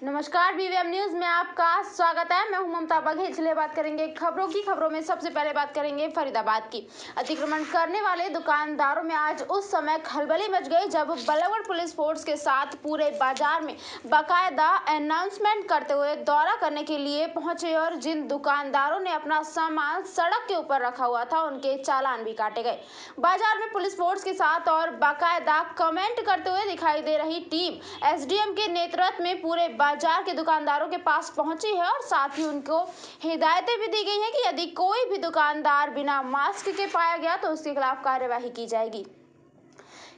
नमस्कार BVM news में आपका स्वागत है। मैं हूँ ममता बघेल। चलिए बात करेंगे खबरों की। खबरों में सबसे पहले बात करेंगे फरीदाबाद की। अतिक्रमण करने वाले दुकानदारों में आज उस समय खलबली मच गई, जब बल्लभगढ़ पुलिस फोर्स के साथ पूरे बाज़ार में बाकायदा अनाउंसमेंट करते हुए दौरा करने के लिए पहुँचे और जिन दुकानदारों ने अपना सामान सड़क के ऊपर रखा हुआ था, उनके चालान भी काटे गए। बाज़ार में पुलिस फोर्स के साथ और बाकायदा कमेंट करते हुए दिखाई दे रही टीम एसडीएम के नेतृत्व में पूरे बाज़ार के दुकानदारों के पास पहुँची है और साथ ही उनको हिदायतें भी दी गई हैं कि यदि कोई भी दुकानदार बिना मास्क के पाया गया तो उसके खिलाफ कार्यवाही की जाएगी।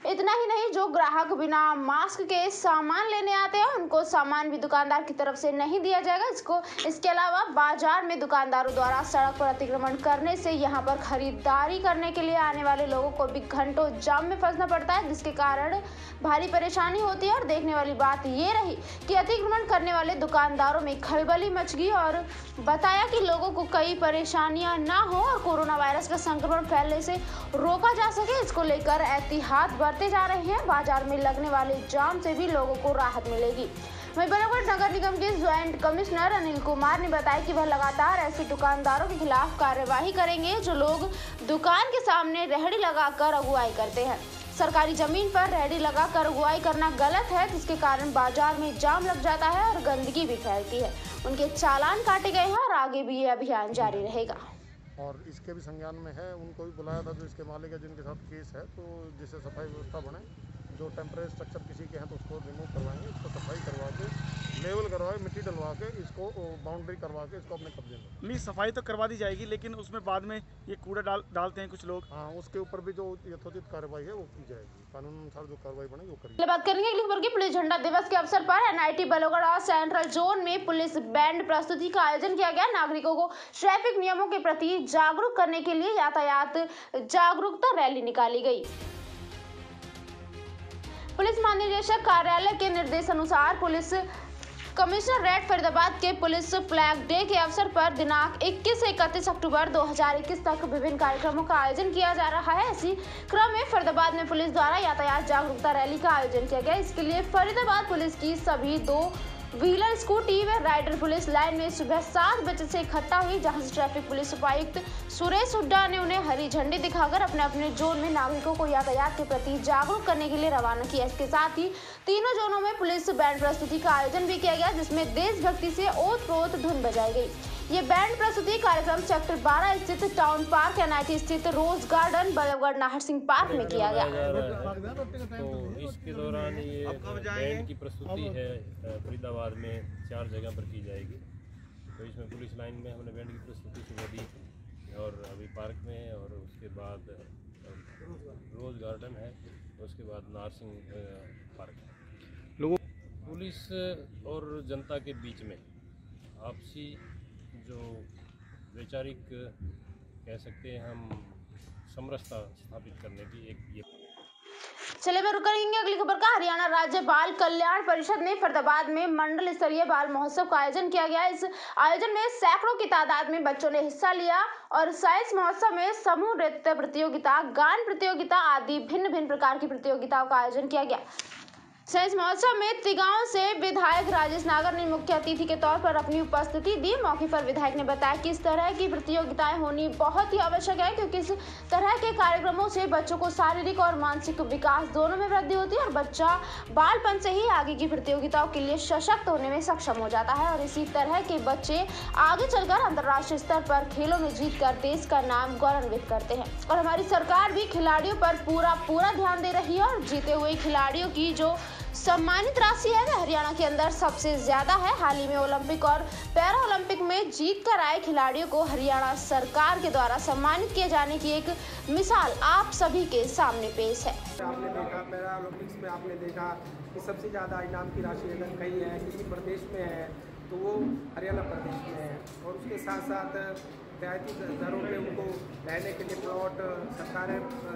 इतना ही नहीं, जो ग्राहक बिना मास्क के सामान लेने आते हैं, उनको सामान भी दुकानदार की तरफ़ से नहीं दिया जाएगा। इसको, इसके अलावा बाज़ार में दुकानदारों द्वारा सड़क पर अतिक्रमण करने से यहाँ पर खरीदारी करने के लिए आने वाले लोगों को भी घंटों जाम में फंसना पड़ता है, जिसके कारण भारी परेशानी होती है। और देखने वाली बात ये रही कि अतिक्रमण करने वाले दुकानदारों में खलबली मच गई और बताया कि लोगों को कई परेशानियाँ ना हो और कोरोना वायरस का संक्रमण फैलने से रोका जा सके। इसको लेकर एहतियात बढ़ते जा रहे हैं। बाज़ार में लगने वाले जाम से भी लोगों को राहत मिलेगी। वहीं बराबर नगर निगम के ज्वाइंट कमिश्नर अनिल कुमार ने बताया कि वह लगातार ऐसे दुकानदारों के खिलाफ कार्यवाही करेंगे, जो लोग दुकान के सामने रेहड़ी लगाकर अगुवाई करते हैं। सरकारी ज़मीन पर रेहड़ी लगाकर अगुवाई करना गलत है, जिसके कारण बाज़ार में जाम लग जाता है और गंदगी भी फैलती है। उनके चालान काटे गए हैं और आगे भी ये अभियान जारी रहेगा। और इसके भी संज्ञान में है। उनको भी बुलाया था जो इसके मालिक है, जिनके साथ केस है तो जिससे सफ़ाई व्यवस्था बने। जो टेम्परेरी स्ट्रक्चर किसी के हैं तो उसको रिमूव करवाएँगे इसको सफ़ाई करवा के लेवल करवा के मिट्टी डलवा के इसको बाउंड्री करवा के इसको अपने कब्जे में नहीं सफ़ाई तो करवा दी जाएगी लेकिन उसमें बाद में ये कूड़ा डाल डालते हैं कुछ लोग। हाँ उसके ऊपर भी जो यथोचित कार्रवाई है वो की जाएगी। कानून अनुसार जो कार्रवाई बनेगी वो करेगी बात करेंगे अगली खबर की पुलिस झंडा दिवस के अवसर पर एनआईटी बलोगढ़ और सेंट्रल जोन में पुलिस बैंड प्रस्तुति का आयोजन किया गया। नागरिकों को ट्रैफ़िक नियमों के प्रति जागरूक करने के लिए यातायात जागरूकता रैली निकाली गई। पुलिस महानिदेशक कार्यालय के निर्देश अनुसार पुलिस कमिश्नर रेड फरीदाबाद के पुलिस फ्लैग डे के अवसर पर दिनांक 21 से 31 अक्टूबर 2021 तक विभिन्न कार्यक्रमों का आयोजन किया जा रहा है। इसी क्रम में फरीदाबाद में पुलिस द्वारा यातायात जागरूकता रैली का आयोजन किया गया। इसके लिए फरीदाबाद पुलिस की सभी दो व्हीलर स्कूटी व राइडर पुलिस लाइन में सुबह सात बजे से इकट्ठा हुई जहाँ से ट्रैफ़िक पुलिस उपायुक्त सुरेश हुड्डा ने उन्हें हरी झंडी दिखाकर अपने अपने जोन में नागरिकों को यातायात के प्रति जागरूक करने के लिए रवाना किया। इसके साथ ही तीनों जोनों में पुलिस बैंड प्रस्तुति का आयोजन भी किया गया, जिसमें देशभक्ति से ओत प्रोत धुन बजाई गई। ये बैंड प्रस्तुति कार्यक्रम सेक्टर 12 स्थित टाउन पार्क एन एनआईटी स्थित rose garden Ballabhgarh Nahar Singh park में किया गया। तो इसके दौरान ये बैंड की प्रस्तुति है फरीदाबाद में चार जगह पर की जाएगी। तो इसमें पुलिस लाइन में हमने बैंड की प्रस्तुति सुबह दी और अभी पार्क में और उसके बाद रोज गार्डन है उसके बाद नारसिंह पार्क लोगों पुलिस और जनता के बीच में आपसी जो वैचारिक, कह सकते हैं हम, समरसता स्थापित करने की एक ये चलिए मैं रुक करेंगे अगली खबर का। हरियाणा राज्य बाल कल्याण परिषद ने फरीदाबाद में मंडल स्तरीय बाल महोत्सव का आयोजन किया गया। इस आयोजन में सैकड़ों की तादाद में बच्चों ने हिस्सा लिया और साइंस महोत्सव में समूह नृत्य प्रतियोगिता, गान प्रतियोगिता आदि भिन्न भिन्न प्रकार की प्रतियोगिताओं का आयोजन किया गया। साइंस महोत्सव में तिगांव से विधायक राजेश नागर ने मुख्य अतिथि के तौर पर अपनी उपस्थिति दी। मौके पर विधायक ने बताया कि इस तरह की प्रतियोगिताएँ होनी बहुत ही आवश्यक है, क्योंकि इस तरह के कार्यक्रमों से बच्चों को शारीरिक और मानसिक विकास दोनों में वृद्धि होती है और बच्चा बालपन से ही आगे की प्रतियोगिताओं के लिए सशक्त होने में सक्षम हो जाता है। और इसी तरह के बच्चे आगे चलकर अंतर्राष्ट्रीय स्तर पर खेलों में जीत कर देश का नाम गौरवान्वित करते हैं। और हमारी सरकार भी खिलाड़ियों पर पूरा पूरा ध्यान दे रही है और जीते हुए खिलाड़ियों की जो सम्मानित राशि है वह हरियाणा के अंदर सबसे ज़्यादा है। हाल ही में ओलंपिक और पैरा ओलंपिक में जीत कर आए खिलाड़ियों को हरियाणा सरकार के द्वारा सम्मानित किए जाने की एक मिसाल आप सभी के सामने पेश है। आपने देखा पैरा ओलंपिक्स में आपने देखा कि सबसे ज़्यादा इनाम की राशि अगर कहीं है, किसी प्रदेश में है तो वो हरियाणा प्रदेश में है। और उसके साथ साथ रियायती दरों पे उनको रहने के लिए प्लॉट, सरकार,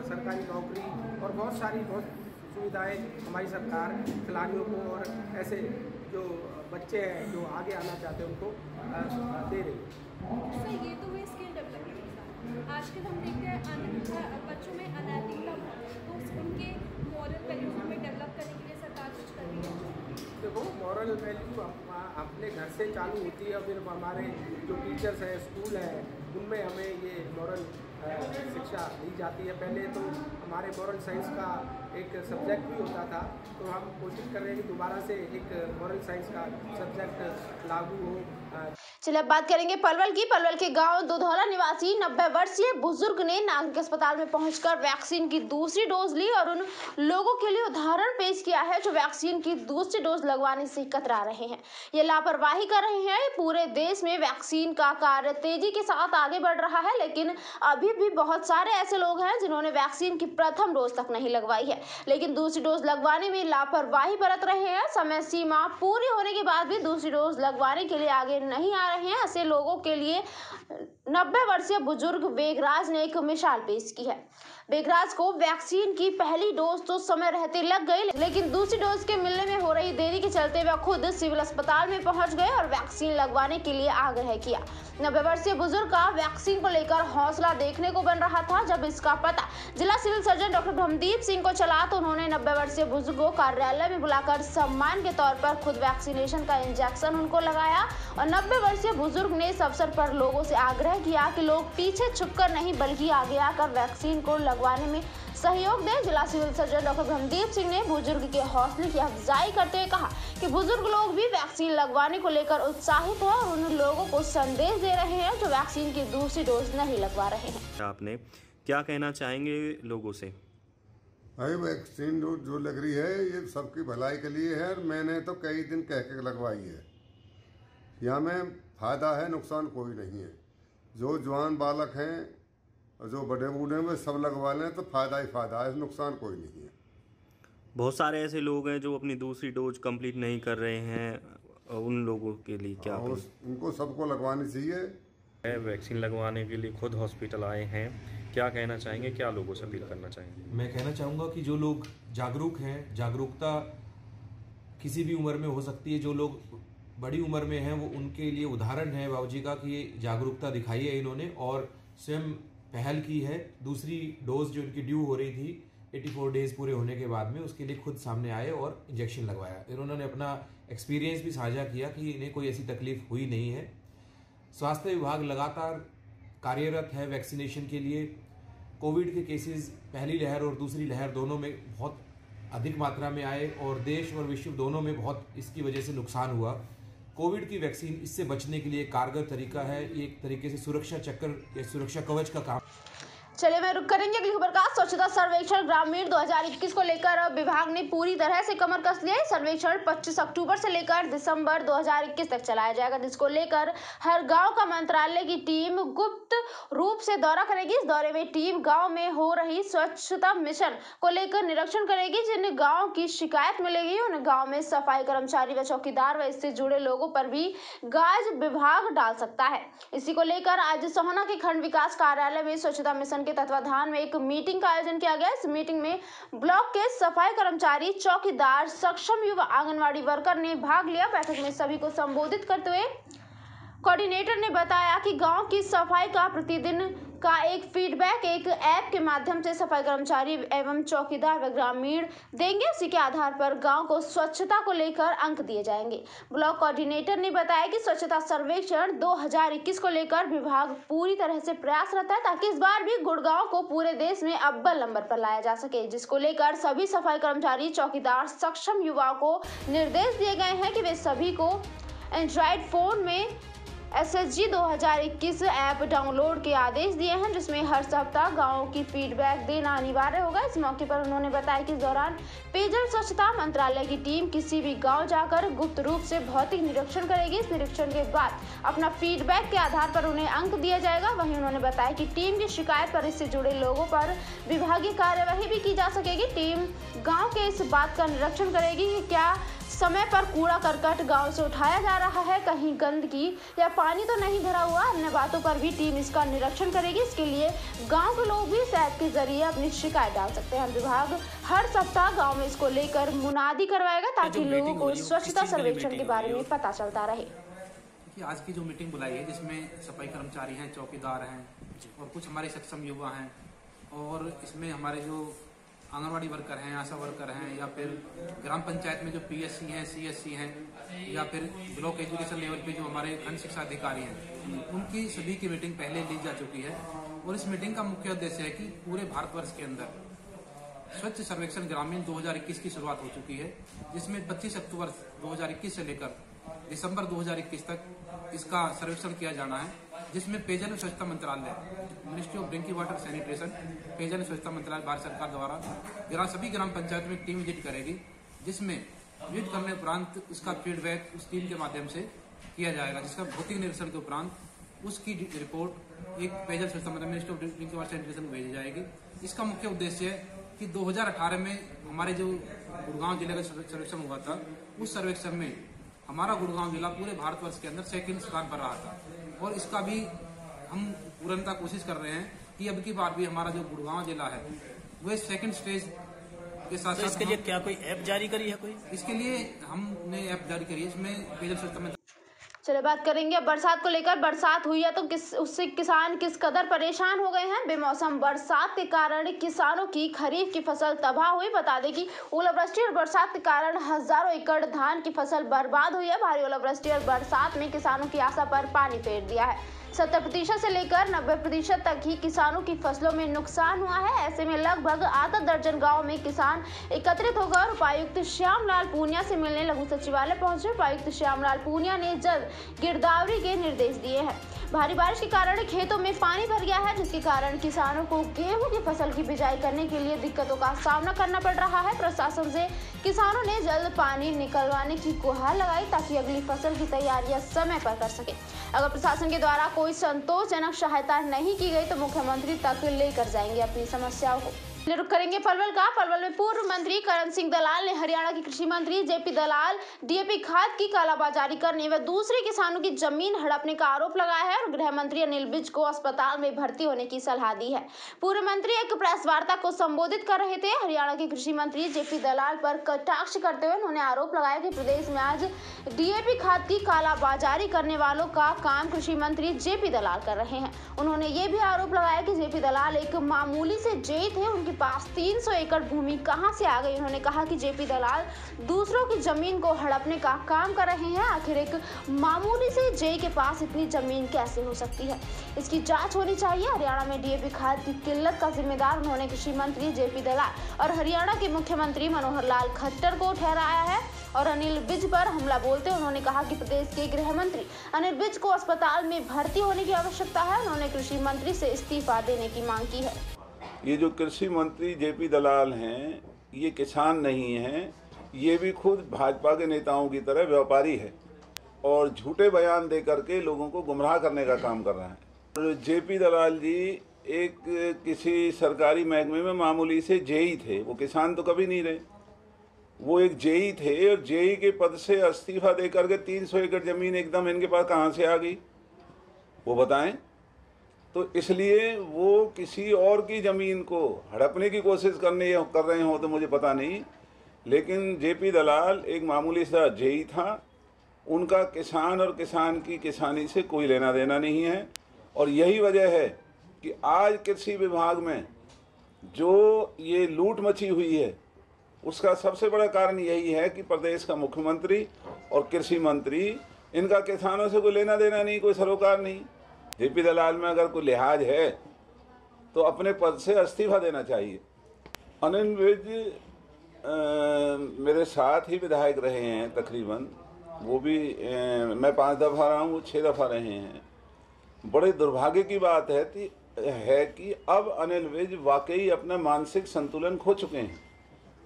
सरकारी नौकरी और बहुत सारी बहुत सुविधाएँ हमारी सरकार खिलाड़ियों को और ऐसे जो बच्चे हैं जो आगे आना चाहते हैं उनको दे रही है। ये तो हुई स्किल डेवलपमेंट आजकल हम देखते हैं बच्चों में अनैतिकता तो उनके मॉरल वैल्यूज़ में डेवलप करने के लिए सरकार कुछ कर रही है? देखो मॉरल वैल्यू अपने घर से चालू होती है फिर हमारे जो टीचर्स हैं स्कूल हैं उनमें हमें ये मॉरल शिक्षा दी जाती है। पहले तो हमारे मॉरल साइंस का एक सब्जेक्ट भी होता था तो हम कोशिश कर रहे हैं कि दोबारा से एक मॉरल साइंस का सब्जेक्ट लागू हो। चलिए अब बात करेंगे पलवल की। पलवल के गाँव दुधौला निवासी 90 वर्षीय बुज़ुर्ग ने नागरिक अस्पताल में पहुंचकर वैक्सीन की दूसरी डोज ली और उन लोगों के लिए उदाहरण पेश किया है जो वैक्सीन की दूसरी डोज लगवाने से कतरा रहे हैं। ये लापरवाही कर रहे हैं। पूरे देश में वैक्सीन का कार्य तेज़ी के साथ आगे बढ़ रहा है, लेकिन अभी भी बहुत सारे ऐसे लोग हैं जिन्होंने वैक्सीन की प्रथम डोज तक नहीं लगवाई है। लेकिन दूसरी डोज लगवाने में लापरवाही बरत रहे हैं। समय सीमा पूरी होने के बाद भी दूसरी डोज लगवाने के लिए आगे नहीं आ रहे हैं। ऐसे लोगों के लिए नब्बे वर्षीय बुज़ुर्ग वेगराज ने एक मिसाल पेश की है। बेगराज को वैक्सीन की पहली डोज तो समय रहते लग गई, लेकिन दूसरी डोज के मिलने में हो रही देरी के चलते वह खुद सिविल अस्पताल में पहुँच गए और वैक्सीन लगवाने के लिए आग्रह किया। नब्बे वर्षीय बुज़ुर्ग का वैक्सीन को लेकर हौसला देखने को बन रहा था, जब इसका पता जिला civil surgeon doctor Brahmdeep Singh को चला तो उन्होंने नब्बे वर्षीय बुज़ुर्ग को कार्यालय में बुलाकर सम्मान के तौर पर खुद वैक्सीनेशन का इंजेक्शन उनको लगाया और नब्बे वर्षीय बुज़ुर्ग ने इस अवसर पर लोगों से आग्रह किया कि लोग पीछे छुपकर नहीं बल्कि आगे आकर वैक्सीन को लगवाने में सहयोग दें। जिला civil surgeon doctor Brahmdeep Singh ने बुज़ुर्ग के हौसले की अफजाई करते हुए कहा कि बुज़ुर्ग लोग भी वैक्सीन लगवाने को लेकर उत्साहित है और उन लोगों को संदेश दे रहे हैं जो वैक्सीन की दूसरी डोज नहीं लगवा रहे हैं। आपने क्या कहना चाहेंगे लोगों से? भाई वैक्सीन जो लग रही है ये सबकी भलाई के लिए है और मैंने तो कई दिन कह के लगवाई है। यहाँ में फ़ायदा है नुकसान कोई नहीं है। जो जवान बालक हैं और जो बड़े बूढ़े हैं सब लगवा लें तो फ़ायदा ही फ़ायदा है नुकसान कोई नहीं है। बहुत सारे ऐसे लोग हैं जो अपनी दूसरी डोज कंप्लीट नहीं कर रहे हैं। उन लोगों के लिए क्या हाँ, उनको सबको लगवानी चाहिए। वैक्सीन लगवाने के लिए खुद हॉस्पिटल आए हैं। क्या कहना चाहेंगे क्या लोगों से अपील करना चाहेंगे? मैं कहना चाहूँगा कि जो लोग जागरूक हैं जागरूकता किसी भी उम्र में हो सकती है जो लोग बड़ी उम्र में हैं, वो उनके लिए उदाहरण है बाबूजी का कि ये जागरूकता दिखाई है इन्होंने और स्वयं पहल की है। दूसरी डोज जो इनकी ड्यू हो रही थी 84 डेज़ पूरे होने के बाद में, उसके लिए खुद सामने आए और इंजेक्शन लगवाया। इन्होंने अपना एक्सपीरियंस भी साझा किया कि इन्हें कोई ऐसी तकलीफ़ हुई नहीं है। स्वास्थ्य विभाग लगातार कार्यरत है वैक्सीनेशन के लिए। कोविड के केसेस पहली लहर और दूसरी लहर दोनों में बहुत अधिक मात्रा में आए और देश और विश्व दोनों में बहुत इसकी वजह से नुकसान हुआ। कोविड की वैक्सीन इससे बचने के लिए कारगर तरीका है, एक तरीके से सुरक्षा चक्कर या सुरक्षा कवच का काम। चलिए मैं रुक करेंगे अगली खबर का स्वच्छता सर्वेक्षण ग्रामीण 2021 को लेकर विभाग ने पूरी तरह से कमर कस लिया सर्वेक्षण 25 अक्टूबर से लेकर दिसंबर 2021 तक चलाया जाएगा। जिसको लेकर हर गाँव का मंत्रालय की टीम गुप्त रूप से दौरा करेगी। इस दौरे में टीम गाँव में हो रही स्वच्छता मिशन को लेकर निरीक्षण करेगी। जिन गाँव की शिकायत मिलेगी, उन गाँव में सफ़ाई कर्मचारी व चौकीदार व इससे जुड़े लोगों पर भी गाज विभाग डाल सकता है। इसी को लेकर आज सोहना के खंड विकास कार्यालय में स्वच्छता मिशन के तत्वाधान में एक मीटिंग का आयोजन किया गया। इस मीटिंग में ब्लॉक के सफ़ाई कर्मचारी, चौकीदार, सक्षम युवा, आंगनवाड़ी वर्कर ने भाग लिया। बैठक में सभी को संबोधित करते हुए कोऑर्डिनेटर ने बताया कि गाँव की सफ़ाई का प्रतिदिन का एक फीडबैक एक ऐप के माध्यम से सफ़ाई कर्मचारी एवं चौकीदार व ग्रामीण देंगे। उसी के आधार पर गाँव को स्वच्छता को लेकर अंक दिए जाएँगे। ब्लॉक कोऑर्डिनेटर ने बताया कि स्वच्छता सर्वेक्षण 2021 को लेकर विभाग पूरी तरह से प्रयासरत है ताकि इस बार भी गुड़गांव को पूरे देश में अव्वल नंबर पर लाया जा सके, जिसको लेकर सभी सफ़ाई कर्मचारी, चौकीदार, सक्षम युवाओं को निर्देश दिए गए हैं कि वे सभी को एंड्रॉइड फ़ोन में एस एस जी दो हज़ार इक्कीस ऐप डाउनलोड के आदेश दिए हैं, जिसमें हर सप्ताह गाँव की फीडबैक देना अनिवार्य होगा। इस मौके पर उन्होंने बताया कि इस दौरान पेयजल स्वच्छता मंत्रालय की टीम किसी भी गाँव जाकर गुप्त रूप से भौतिक निरीक्षण करेगी। इस निरीक्षण के बाद अपना फीडबैक के आधार पर उन्हें अंक दिया जाएगा। वहीं उन्होंने बताया कि टीम की शिकायत पर इससे जुड़े लोगों पर विभागीय कार्यवाही भी की जा सकेगी। टीम गाँव के इस बात का निरीक्षण करेगी कि क्या समय पर कूड़ा करकट गाँव से उठाया जा रहा है। कहीं गंदगी या पानी तो नहीं भरा हुआ अन्य बातों पर भी टीम इसका निरीक्षण करेगी। इसके लिए गाँव के लोग भी ऐप के ज़रिए अपनी शिकायत डाल सकते हैं। विभाग हर सप्ताह गाँव में इसको लेकर मुनादी करवाएगा ताकि लोगों को स्वच्छता सर्वेक्षण के बारे में पता चलता रहे। आज की जो मीटिंग बुलाई है जिसमें सफ़ाई कर्मचारी हैं चौकीदार हैं और कुछ हमारे सक्षम युवा हैं और इसमें हमारे जो आंगनवाड़ी वर्कर हैं, आशा वर्कर हैं, या फिर ग्राम पंचायत में जो पीएससी हैं सीएससी हैं, या फिर ब्लॉक एजुकेशन लेवल पे जो हमारे खंड शिक्षा अधिकारी हैं, उनकी सभी की मीटिंग पहले ली जा चुकी है। और इस मीटिंग का मुख्य उद्देश्य है कि पूरे भारतवर्ष के अंदर स्वच्छ सर्वेक्षण ग्रामीण 2021 की शुरुआत हो चुकी है, जिसमें 25 अक्टूबर 2021 से लेकर दिसंबर 2021 तक इसका सर्वेक्षण किया जाना है। जिसमें पेयजल स्वच्छता मंत्रालय ministry of drinking water sanitation पेयजल स्वच्छता मंत्रालय, भारत सरकार द्वारा ग्राम, सभी ग्राम पंचायत में टीम विज़िट करेगी जिसमें विज़िट करने उपरांत उसका फीडबैक उस टीम के माध्यम से किया जाएगा, जिसका भौतिक निरीक्षण के उपरांत उसकी रिपोर्ट एक पेयजल स्वच्छता मंत्रालय ministry of drinking water sanitation को भेजी जाएगी। इसका मुख्य उद्देश्य है कि 2018 में हमारे जो गुड़गांव ज़िले का सर्वेक्षण हुआ था, उस सर्वेक्षण में हमारा गुड़गांव जिला पूरे भारतवर्ष के अंदर सेकंड स्थान पर रहा था। और इसका भी हम पूर्णता कोशिश कर रहे हैं कि अब की बार भी हमारा जो गुड़गांव जिला है वो सेकंड स्टेज के साथ तो साथ इसके लिए क्या कोई ऐप जारी करी है कोई? इसके लिए हमने ऐप जारी करी है। इसमें पेयजल स्वच्छता मंत्रालय चलिए बात करेंगे बरसात को लेकर। बरसात हुई है तो किस, उससे किसान किस कदर परेशान हो गए हैं? बेमौसम बरसात के कारण किसानों की खरीफ की फ़सल तबाह हुई। बता दें कि ओलावृष्टि और बरसात के कारण हज़ारों एकड़ धान की फ़सल बर्बाद हुई है। भारी ओलावृष्टि और बरसात में किसानों की आशा पर पानी फेर दिया है। सत्तर प्रतिशत से लेकर नब्बे प्रतिशत तक ही किसानों की फ़सलों में नुकसान हुआ है। ऐसे में लगभग आधा दर्जन गाँव में किसान एकत्रित होकर उपायुक्त श्यामलाल पूनिया से मिलने लघु सचिवालय पहुँचे। उपायुक्त श्यामलाल पूनिया ने जल्द गिरदावरी के निर्देश दिए हैं। भारी बारिश के कारण खेतों में पानी भर गया है, जिसके कारण किसानों को गेहूँ की फ़सल की बिजाई करने के लिए दिक्कतों का सामना करना पड़ रहा है। प्रशासन से किसानों ने जल्द पानी निकलवाने की गुहार लगाई ताकि अगली फ़सल की तैयारियाँ समय पर कर सके। अगर प्रशासन के द्वारा कोई संतोषजनक सहायता नहीं की गई तो मुख्यमंत्री तक लेकर जाएँगे अपनी समस्याओं को। रुक करेंगे पलवल का। पलवल में पूर्व मंत्री करण सिंह दलाल ने हरियाणा के कृषि मंत्री जेपी दलाल, डीएपी खाद की कालाबाजारी करने व दूसरे किसानों की ज़मीन हड़पने का आरोप लगाया है और गृह मंत्री अनिल विज को अस्पताल में भर्ती होने की सलाह दी है। पूर्व मंत्री एक प्रेस वार्ता को संबोधित कर रहे थे। हरियाणा के कृषि मंत्री जेपी दलाल पर कटाक्ष करते हुए उन्होंने आरोप लगाया की प्रदेश में आज डीएपी खाद की कालाबाजारी करने वालों का काम कृषि मंत्री जेपी दलाल कर रहे हैं। उन्होंने ये भी आरोप लगाया की जेपी दलाल एक मामूली से जेई थे। उनके पास 300 एकड़ भूमि कहाँ से आ गई? उन्होंने कहा कि जेपी दलाल दूसरों की ज़मीन को हड़पने का काम कर रहे हैं। आखिर एक मामूली से जेई के पास इतनी ज़मीन कैसे हो सकती है? इसकी जाँच होनी चाहिए। हरियाणा में डीएपी खाद की किल्लत का जिम्मेदार उन्होंने कृषि मंत्री जेपी दलाल और हरियाणा के मुख्यमंत्री मनोहर लाल खट्टर को ठहराया है और अनिल विज पर हमला बोलते उन्होंने कहा कि प्रदेश के गृह मंत्री अनिल विज को अस्पताल में भर्ती होने की आवश्यकता है। उन्होंने कृषि मंत्री से इस्तीफा देने की मांग की है। ये जो कृषि मंत्री जेपी दलाल हैं, ये किसान नहीं हैं, ये भी खुद भाजपा के नेताओं की तरह व्यापारी है और झूठे बयान दे करके लोगों को गुमराह करने का काम कर रहे हैं। जेपी दलाल जी एक किसी सरकारी महकमे में मामूली से जेई थे, वो किसान तो कभी नहीं रहे। वो एक जेई थे और जेई के पद से इस्तीफा दे करके तीन सौ एकड़ ज़मीन एकदम इनके पास कहाँ से आ गई? वो बताएँ। तो इसलिए वो किसी और की ज़मीन को हड़पने की कोशिश करने कर रहे हो तो मुझे पता नहीं। लेकिन जेपी दलाल एक मामूली सा जेई था। उनका किसान और किसान की किसानी से कोई लेना देना नहीं है। और यही वजह है कि आज कृषि विभाग में जो ये लूट मची हुई है, उसका सबसे बड़ा कारण यही है कि प्रदेश का मुख्यमंत्री और कृषि मंत्री, इनका किसानों से कोई लेना देना नहीं, कोई सरोकार नहीं। जेपी दलाल में अगर कोई लिहाज है तो अपने पद से इस्तीफा देना चाहिए। अनिल विज मेरे साथ ही विधायक रहे हैं तकरीबन। वो भी आ, मैं पाँच दफ़ा रहा हूँ वो छः दफ़ा रहे हैं। बड़े दुर्भाग्य की बात है कि है कि अब अनिल विज वाकई अपना मानसिक संतुलन खो चुके हैं।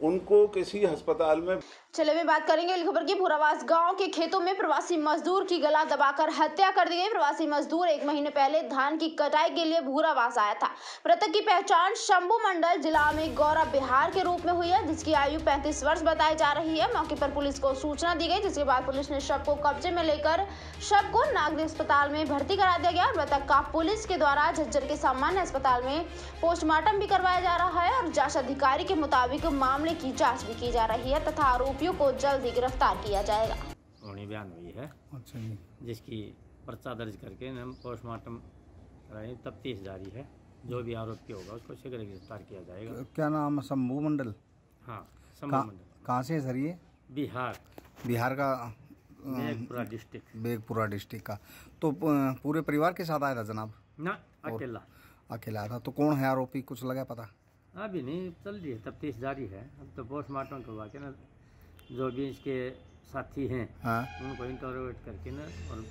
उनको किसी अस्पताल में चले में बात करेंगे खबर की। भूरावास गाँव के खेतों में प्रवासी मजदूर की गला दबाकर हत्या कर दी गई। प्रवासी मजदूर एक महीने पहले धान की कटाई के लिए भूरावास आया था। मृतक की पहचान शंभू मंडल जिला में गौरव बिहार के रूप में हुई है, जिसकी आयु 35 वर्ष बताई जा रही है। मौके पर पुलिस को सूचना दी गई, जिसके बाद पुलिस ने शव को कब्जे में लेकर शव को नागरिक अस्पताल में भर्ती करा दिया गया मृतक का पुलिस के द्वारा झज्जर के सामान्य अस्पताल में पोस्टमार्टम भी करवाया जा रहा है और जाँच अधिकारी के मुताबिक मामले की जाँच भी की जा रही है तथा आरोपियों को जल्द ही गिरफ़्तार किया जाएगा। होनी बयान हुई है। अच्छा जिसकी पर्चा दर्ज करके हम पोस्टमार्टम कराए तफ्तीश जारी है। जो भी आरोपी होगा उसको शीघ्र गिरफ़्तार किया जाएगा। क्या नाम है? शंभू मंडल? हाँ कहाँ मंडल। कहाँ से सर ये? बिहार। बिहार का बेगपुरा डिस्ट्रिक्ट। बेगपुरा डिस्ट्रिक्ट का। तो पूरे परिवार के साथ आया था जनाब? ना अकेला। अकेला था। तो कौन है आरोपी? कुछ लगा पता? अभी नहीं चल रही है तफ्तीश जारी है। अब तो पोस्टमार्टम करवा के ना जो भी इसके साथी हैं हाँ। उनको इंटरोगेट करके ना और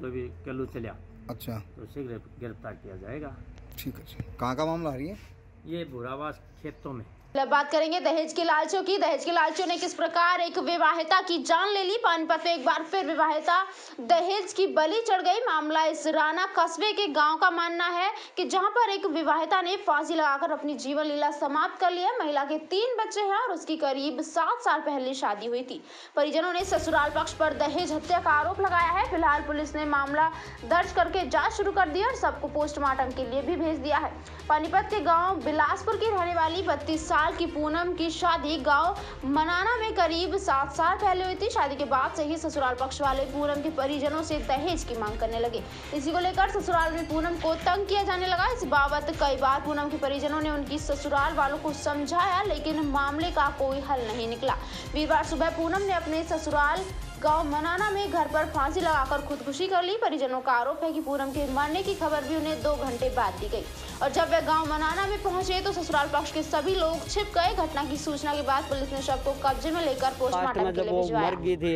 जो भी कल्लू चलिया अच्छा। तो शीघ्र गिरफ़्तार किया जाएगा। ठीक है कहाँ का मामला आ रही है? ये भूरावास खेतों में। बात करेंगे दहेज के लालचों की। दहेज के लालचों ने किस प्रकार एक विवाहिता की जान ले ली? पानीपत एक बार फिर विवाहिता दहेज की बलि चढ़ गई। मामला इस राना कस्बे के गाँव का मानना है कि जहाँ पर एक विवाहिता ने फांसी लगाकर अपनी जीवन लीला समाप्त कर लिया महिला के तीन बच्चे हैं और उसकी करीब सात साल पहले शादी हुई थी। परिजनों ने ससुराल पक्ष पर दहेज हत्या का आरोप लगाया है। फ़िलहाल पुलिस ने मामला दर्ज करके जाँच शुरू कर दी और सबको पोस्टमार्टम के लिए भी भेज दिया है। पानीपत के गाँव बिलासपुर की रहने वाली बत्तीस साल की पूनम की शादी गाँव मनाना में करीब सात साल पहले हुई थी। शादी के बाद से ही ससुराल पक्ष वाले पूनम के परिजनों से दहेज की मांग करने लगे। इसी को लेकर ससुराल में पूनम को तंग किया जाने लगा। इस बाबत कई बार पूनम के परिजनों ने उनकी ससुराल वालों को समझाया, लेकिन मामले का कोई हल नहीं निकला। वीरवार सुबह पूनम ने अपने ससुराल गाँव मनाना में घर पर फांसी लगाकर खुदकुशी कर ली। परिजनों का आरोप है कि पूनम के मरने की खबर भी उन्हें दो घंटे बाद दी गई। और जब वे गाँव मनाना में पहुँचे तो ससुराल पक्ष के सभी लोग छिप गए। घटना की सूचना के बाद पुलिस ने शव को कब्जे में लेकर पोस्टमार्टम के लिए भिजवाया। थी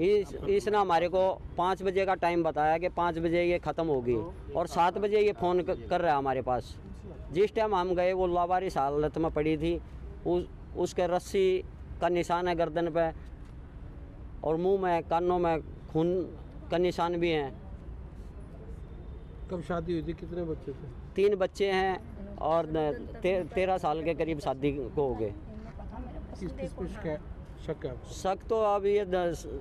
इस इसने हमारे को पाँच बजे का टाइम बताया कि पाँच बजे ये ख़त्म होगी और सात बजे ये फ़ोन कर रहा है हमारे पास। जिस टाइम हम गए वो लावारिस हालत में पड़ी थी। उस उसके रस्सी का निशान है गर्दन पे। और मुँह में कानों में खून का निशान भी हैं। कब शादी हुई थी? कितने बच्चे थे? तीन बच्चे हैं और ते, तेरह साल के करीब शादी को हो गए। किस किस पे शक है शक तो अब ये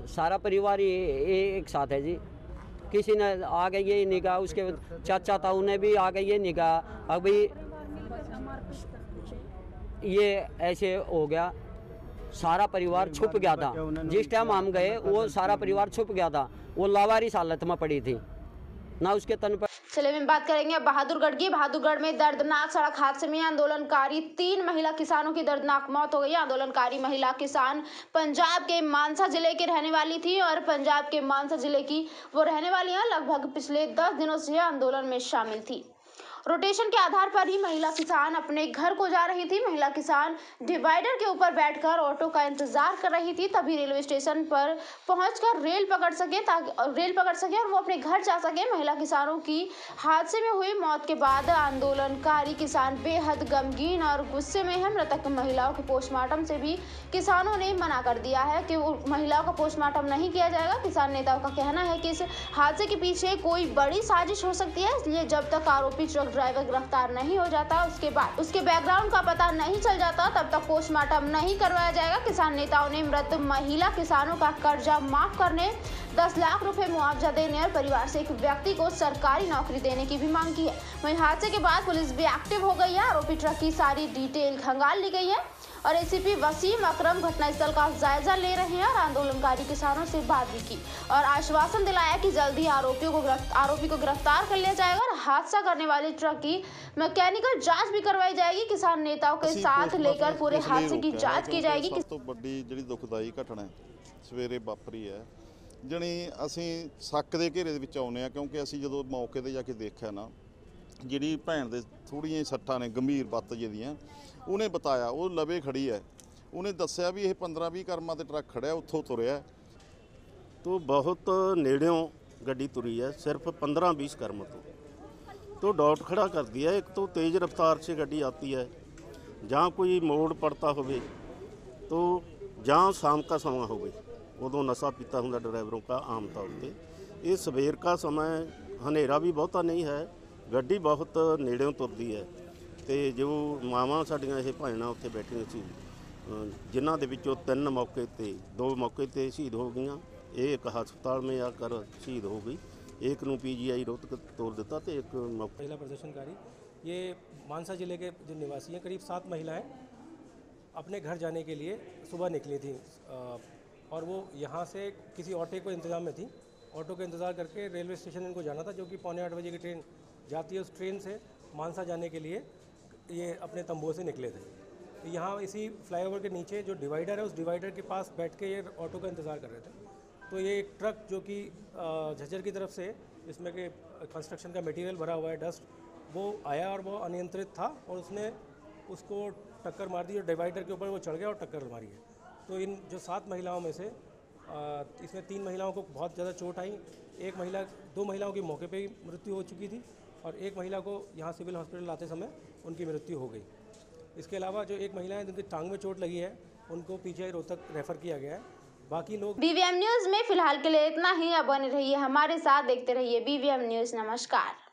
सारा परिवार ही एक साथ है जी। किसी ने आगे ये नहीं कहा। उसके चाचा ताऊ ने भी आगे ये नहीं कहा। अभी ये ऐसे हो गया। सारा परिवार छुप गया था। जिस टाइम हम गए, वो सारा परिवार छुप गया था। वो लावारिस हालत में पड़ी थी। ना उसके तन पर चलिए हम बात करेंगे बहादुरगढ़ की। बहादुरगढ़ में दर्दनाक सड़क हादसे में आंदोलनकारी तीन महिला किसानों की दर्दनाक मौत हो गई। आंदोलनकारी महिला किसान पंजाब के मानसा ज़िले के रहने वाली थी और पंजाब के मानसा ज़िले की वो रहने वाली हैं। लगभग पिछले दस दिनों से आंदोलन में शामिल थी। रोटेशन के आधार पर ही महिला किसान अपने घर को जा रही थी। महिला किसान डिवाइडर के ऊपर बैठकर ऑटो का इंतज़ार कर रही थी, तभी रेलवे स्टेशन पर पहुंचकर रेल पकड़ सके ताकि, रेल पकड़ सके और वो अपने घर जा सके। महिला किसानों की हादसे में हुई मौत के बाद आंदोलनकारी किसान बेहद गमगीन और गुस्से में है। मृतक महिलाओं के पोस्टमार्टम से भी किसानों ने मना कर दिया है कि महिलाओं का पोस्टमार्टम नहीं किया जाएगा। किसान नेताओं का कहना है कि इस हादसे के पीछे कोई बड़ी साजिश हो सकती है, इसलिए जब तक आरोपी ट्रक ड्राइवर गिरफ़्तार नहीं हो जाता, उसके बाद, उसके बैकग्राउंड का पता नहीं चल जाता, तब तक पोस्टमार्टम नहीं करवाया जाएगा। किसान नेताओं ने मृत महिला किसानों का कर्जा माफ़ करने दस लाख रुपए मुआवजा देने और परिवार से एक व्यक्ति को सरकारी नौकरी देने की भी मांग की है। वही हादसे के बाद पुलिस भी एक्टिव हो गई है। आरोपी ट्रक की सारी डिटेल खंगाल ली गई है और एसीपी वसीम अक्रम घटनास्थल का जायजा ले रहे हैं और आंदोलनकारी किसानों से बात भी की और आश्वासन दिलाया कि जल्द ही आरोपियों को आरोपी को गिरफ़्तार कर लिया जाएगा और हादसा करने वाले ट्रक की मैकेनिकल जाँच भी करवाई जाएगी। किसान नेताओं के साथ लेकर पूरे हादसे की जाँच की जाएगी। तो बड़ी जी दुखदायी घटना सवेरे वापरी है। ਜਣੀ ਅਸੀਂ ਸੱਕ ਦੇ ਘੇਰੇ ਦੇ ਵਿੱਚ ਆਉਨੇ ਆ ਕਿਉਂਕਿ ਅਸੀਂ ਜਦੋਂ ਮੌਕੇ ਤੇ ਜਾ ਕੇ ਦੇਖਿਆ ਨਾ ਜਿਹੜੀ ਭੈਣ ਦੇ ਥੋੜੀਆਂ ਸੱਟਾਂ ਨੇ ਗੰਭੀਰ ਬੱਤ ਜਿਹਦੀਆਂ ਉਹਨੇ ਬਤਾਇਆ ਉਹ ਲਵੇ ਖੜੀ ਹੈ ਉਹਨੇ ਦੱਸਿਆ ਵੀ ਇਹ 15 20 ਕਰਮਾਂ ਤੇ ਟਰੱਕ ਖੜਿਆ ਉੱਥੋਂ ਤੁਰਿਆ तो बहुत नेड़ियों ਗੱਡੀ ਤੁਰੀ ਹੈ सिर्फ 15-20 कर्म तो तो डॉट खड़ा कर दिया एक तो तेज़ रफ्तार से ਗੱਡੀ आती है जहाँ कोई मोड़ पड़ता होवे तो जहाँ शाम का समय होवे ਉਦੋਂ ਨਸ਼ਾ ਪੀਤਾ ਹੁੰਦਾ ਡਰਾਈਵਰੋਂ का ਆਮ ਤੌਰ ਤੇ ਇਹ ਸਵੇਰ का समय ਹਨੇਰਾ ਵੀ ਬਹੁਤਾ ਨਹੀਂ ਹੈ ਗੱਡੀ ਬਹੁਤ ਨੇੜਿਓਂ ਤੁਰਦੀ ਹੈ ਤੇ ਜੋ ਮਾਵਾਂ ਸਾਡੀਆਂ ਇਹ ਭੈਣਾਂ ਉੱਥੇ ਬੈਠੀਆਂ ਸੀ ਅ, ਜਿਨ੍ਹਾਂ ਦੇ ਵਿੱਚੋਂ ਤਿੰਨ ਮੌਕੇ ਤੇ ਦੋ ਮੌਕੇ ਤੇ ਸ਼ਹੀਦ ਹੋ ਗਈਆਂ ਇਹ ਇੱਕ ਹਸਪਤਾਲ में आकर शहीद हो गई एक ਨੂੰ पीजीआई रोहतक तोड़ देता तो एक मौके महिला प्रदर्शनकारी ये मानसा जिले के जो निवासी हैं करीब सात महिलाएं अपने घर जाने के लिए सुबह निकली थी अ, और वो यहाँ से किसी ऑटो को इंतज़ाम में थी। ऑटो का इंतज़ार करके रेलवे स्टेशन इनको जाना था, जो कि पौने आठ बजे की ट्रेन जाती है उस ट्रेन से मानसा जाने के लिए ये अपने तंबुओं से निकले थे। तो यहाँ इसी फ्लाईओवर के नीचे जो डिवाइडर है, उस डिवाइडर के पास बैठ के ये ऑटो का इंतज़ार कर रहे थे। तो ये एक ट्रक जो कि झज्जर की तरफ़ से इसमें के कंस्ट्रक्शन का मटेरियल भरा हुआ है, डस्ट, वो आया और वो अनियंत्रित था और उसने उसको टक्कर मार दी और डिवाइडर के ऊपर वो चढ़ गया और टक्कर मारी है। तो इन जो सात महिलाओं में से इसमें तीन महिलाओं को बहुत ज़्यादा चोट आई। एक महिला, दो महिलाओं की मौके पर ही मृत्यु हो चुकी थी और एक महिला को यहाँ सिविल हॉस्पिटल लाते समय उनकी मृत्यु हो गई। इसके अलावा जो एक महिला है, जिनकी टांग में चोट लगी है, उनको पीजीआई रोहतक रेफर किया गया है। बाकी लोग बीवीएम न्यूज़ में फ़िलहाल के लिए इतना ही। अब बने रहिए हमारे साथ, देखते रहिए बीवीएम न्यूज़ नमस्कार।